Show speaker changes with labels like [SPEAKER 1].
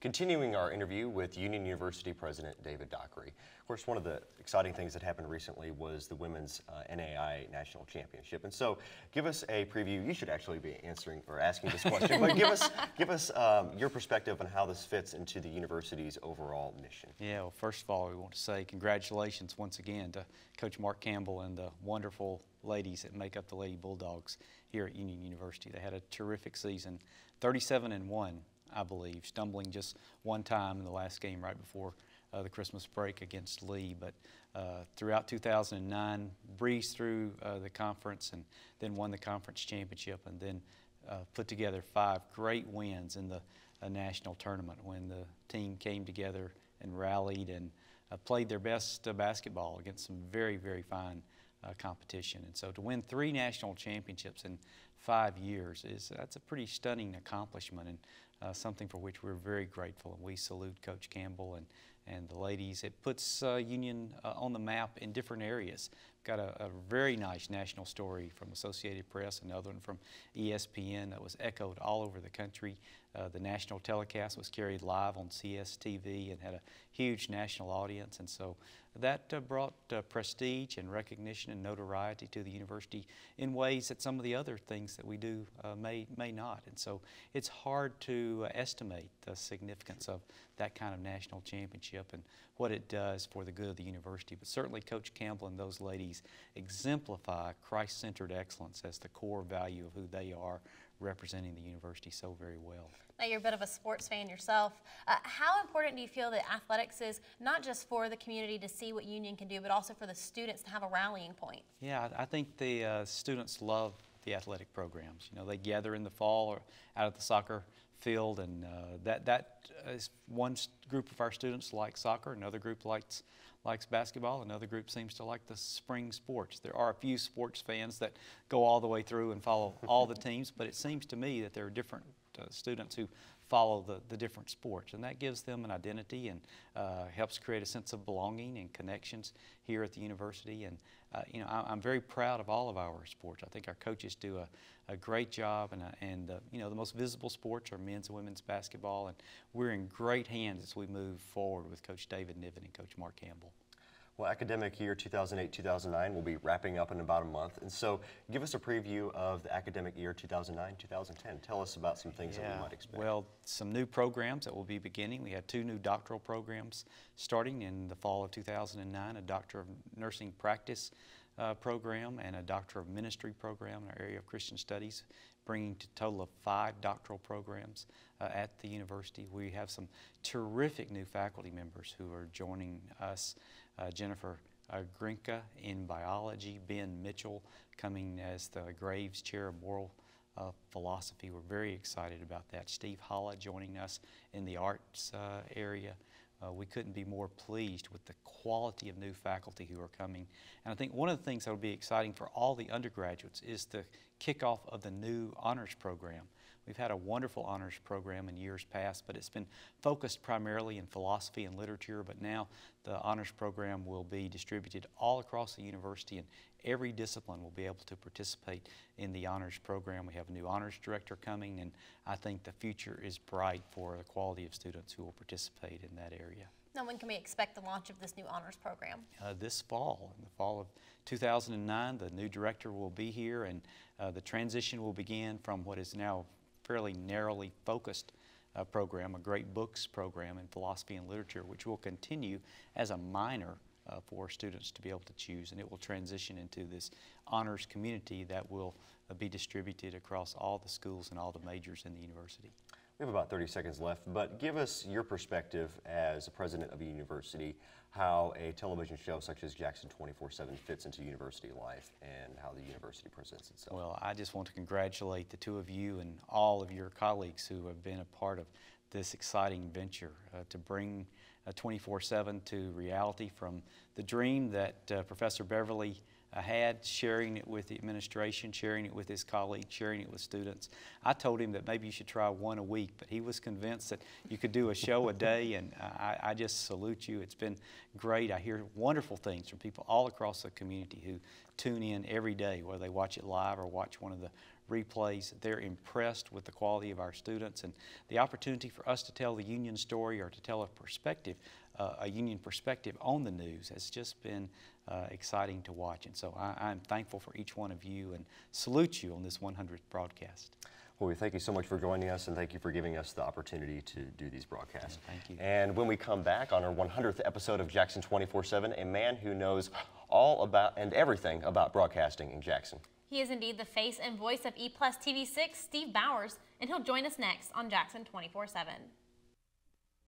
[SPEAKER 1] Continuing our interview with Union University President David Dockery. Of course, one of the exciting things that happened recently was the Women's uh, NAIA National Championship. And so give us a preview. You should actually be answering or asking this question, but give us, give us um, your perspective on how this fits into the university's overall mission.
[SPEAKER 2] Yeah, well, first of all, we want to say congratulations once again to Coach Mark Campbell and the wonderful ladies that make up the Lady Bulldogs here at Union University. They had a terrific season, 37 and 1 I believe, stumbling just one time in the last game right before uh, the Christmas break against Lee. But uh, throughout 2009, breezed through uh, the conference and then won the conference championship and then uh, put together five great wins in the uh, national tournament when the team came together and rallied and uh, played their best basketball against some very, very fine competition. And so to win three national championships in five years is that's a pretty stunning accomplishment. And uh, something for which we're very grateful. And we salute Coach Campbell and, and the ladies. It puts uh, Union uh, on the map in different areas. Got a, a, very nice national story from Associated Press, another one from ESPN that was echoed all over the country. Uh, the national telecast was carried live on CSTV and had a huge national audience. And so that uh, brought uh, prestige and recognition and notoriety to the university in ways that some of the other things that we do uh, may, may not. And so it's hard to estimate the significance of that kind of national championship and what it does for the good of the university. But certainly Coach Campbell and those ladies exemplify Christ-centered excellence as the core value of who they are representing the university so very well.
[SPEAKER 3] Now you're a bit of a sports fan yourself. Uh, how important do you feel that athletics is not just for the community to see what Union can do, but also for the students to have a rallying point?
[SPEAKER 2] Yeah, I think the uh, students love the athletic programs. You know, they gather in the fall or out at the soccer field, and uh, that that is one group of our students like soccer, another group likes likes basketball, another group seems to like the spring sports. There are a few sports fans that go all the way through and follow all the teams, but it seems to me that there are different students who follow the, the different sports. And that gives them an identity and uh, helps create a sense of belonging and connections here at the university. And, uh, you know, I, am very proud of all of our sports. I think our coaches do a, a great job. And, uh, and you know, the most visible sports are men's and women's basketball. And we're in great hands as we move forward with Coach David Niven and Coach Mark Campbell.
[SPEAKER 1] Well, academic year 2008-2009 will be wrapping up in about a month. And so give us a preview of the academic year 2009-2010. Tell us about some things yeah. that we might expect.
[SPEAKER 2] Well, some new programs that will be beginning. We have two new doctoral programs starting in the fall of 2009, a Doctor of Nursing Practice uh, program and a Doctor of Ministry program in our area of Christian Studies, bringing to a total of five doctoral programs uh, at the university. We have some terrific new faculty members who are joining us Jennifer uh, Grinka in biology, Ben Mitchell coming as the Graves Chair of Moral uh, Philosophy. We're very excited about that. Steve Holla joining us in the arts uh, area. Uh, we couldn't be more pleased with the quality of new faculty who are coming. And I think one of the things that will be exciting for all the undergraduates is the kickoff of the new honors program. We've had a wonderful honors program in years past, but it's been focused primarily in philosophy and literature, but now the honors program will be distributed all across the university and every discipline will be able to participate in the honors program. We have a new honors director coming and I think the future is bright for the quality of students who will participate in that area.
[SPEAKER 3] Now when can we expect the launch of this new honors program?
[SPEAKER 2] Uh, this fall, in the fall of 2009, the new director will be here and uh, the transition will begin from what is now fairly narrowly focused uh, program, a great books program in philosophy and literature, which will continue as a minor uh, for students to be able to choose. And it will transition into this honors community that will uh, be distributed across all the schools and all the majors in the university.
[SPEAKER 1] We have about 30 seconds left, but give us your perspective as a president of a university, how a television show such as Jackson 24-7 fits into university life and how the university presents itself.
[SPEAKER 2] Well, I just want to congratulate the two of you and all of your colleagues who have been a part of this exciting venture uh, to bring 24-7 to reality from the dream that uh, Professor Beverly uh, had, sharing it with the administration, sharing it with his colleagues, sharing it with students. I told him that maybe you should try one a week, but he was convinced that you could do a show a day, and I, I just salute you. It's been great. I hear wonderful things from people all across the community who tune in every day, whether they watch it live or watch one of the replays. They're impressed with the quality of our students and the opportunity for us to tell the union story or to tell a perspective, uh, a union perspective on the news has just been uh, exciting to watch. And so I, I'm thankful for each one of you and salute you on this 100th broadcast.
[SPEAKER 1] Well, we thank you so much for joining us and thank you for giving us the opportunity to do these broadcasts.
[SPEAKER 2] Yeah, thank you.
[SPEAKER 1] And when we come back on our 100th episode of Jackson 24 7, a man who knows all about and everything about broadcasting in Jackson.
[SPEAKER 3] He is indeed the face and voice of E Plus TV6, Steve Bowers, and he'll join us next on Jackson 24 7.